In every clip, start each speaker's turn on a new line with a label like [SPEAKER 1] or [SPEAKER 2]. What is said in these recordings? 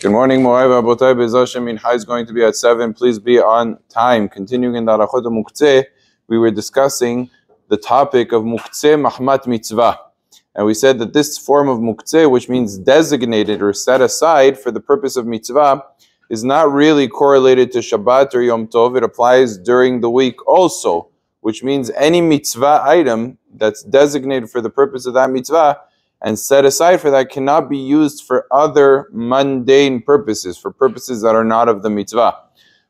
[SPEAKER 1] Good morning, Moray Rabotai. Be'ez Hashem, Mincha is going to be at 7. Please be on time. Continuing in the Arachot we were discussing the topic of Muktzeh Mahmat Mitzvah. And we said that this form of Muktzeh, which means designated or set aside for the purpose of Mitzvah, is not really correlated to Shabbat or Yom Tov. It applies during the week also, which means any Mitzvah item that's designated for the purpose of that Mitzvah and set aside for that cannot be used for other mundane purposes, for purposes that are not of the mitzvah.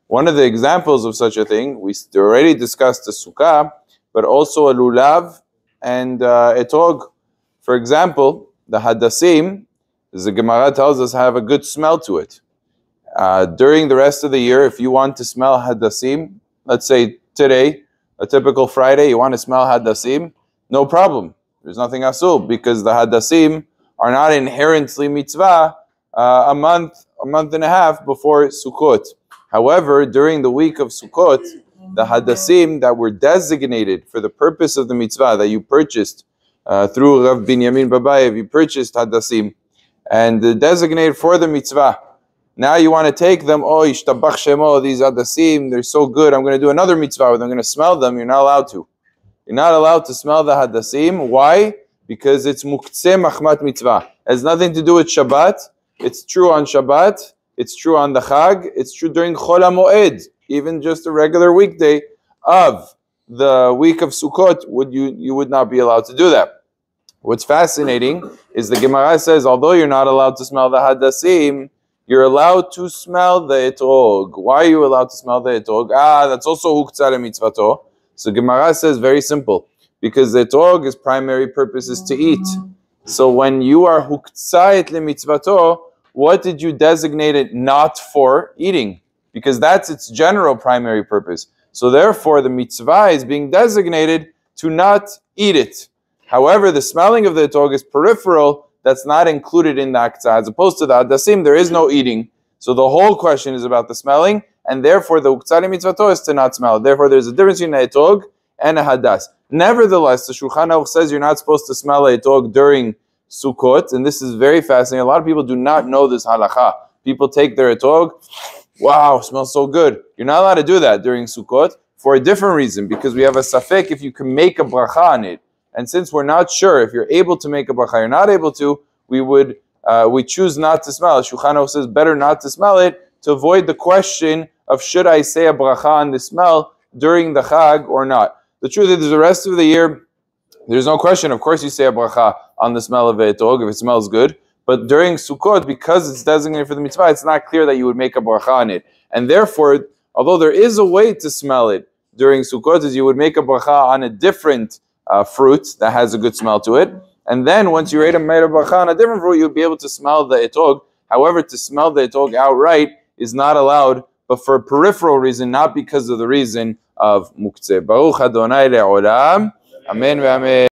[SPEAKER 1] One of the examples of such a thing, we already discussed the sukkah, but also a lulav and uh, etog. For example, the hadassim, the Gemara tells us, have a good smell to it. Uh, during the rest of the year, if you want to smell hadassim, let's say today, a typical Friday, you want to smell hadassim, no problem there's nothing asul because the hadassim are not inherently mitzvah uh, a month, a month and a half before Sukkot. However, during the week of Sukkot, the hadassim that were designated for the purpose of the mitzvah that you purchased uh, through Rav Binyamin Babayev, you purchased hadassim and designated for the mitzvah. Now you want to take them, oh, ishtabach shemo, these hadassim, they're so good, I'm going to do another mitzvah with them, I'm going to smell them, you're not allowed to. You're not allowed to smell the hadasim. Why? Because it's muktzeh mahmat mitzvah. It has nothing to do with Shabbat. It's true on Shabbat. It's true on the Chag. It's true during Chol HaMoed. Even just a regular weekday of the week of Sukkot, would you, you would not be allowed to do that. What's fascinating is the Gemara says, although you're not allowed to smell the hadasim, you're allowed to smell the etrog. Why are you allowed to smell the etrog? Ah, that's also huktzah mitzvato. So Gemara says very simple, because the Torah's primary purpose is to eat. So when you are huktzait lemitzvato, what did you designate it not for eating? Because that's its general primary purpose. So therefore, the mitzvah is being designated to not eat it. However, the smelling of the etog is peripheral, that's not included in the aktzah. As opposed to the adasim, there is no eating. So the whole question is about the smelling, and therefore the uktzari mitzvato is to not smell. Therefore, there's a difference between a etog and a hadas. Nevertheless, the Shulchan Aruch says you're not supposed to smell a etog during Sukkot, and this is very fascinating. A lot of people do not know this halacha. People take their etog, wow, smells so good. You're not allowed to do that during Sukkot for a different reason, because we have a safek if you can make a bracha on it. And since we're not sure if you're able to make a bracha, you're not able to, we would uh, we choose not to smell. Shulchan Aruch says better not to smell it to avoid the question of should I say a bracha on the smell during the Chag or not. The truth is, the rest of the year, there's no question. Of course, you say a bracha on the smell of etog if it smells good. But during Sukkot, because it's designated for the mitzvah, it's not clear that you would make a bracha on it. And therefore, although there is a way to smell it during Sukkot, is you would make a bracha on a different uh, fruit that has a good smell to it. And then once you ate a made a bracha on a different fruit, you'd be able to smell the etog. However, to smell the etog outright is not allowed, but for a peripheral reason, not because of the reason of muktzeh. Baruch Adonai le'olam. Amen.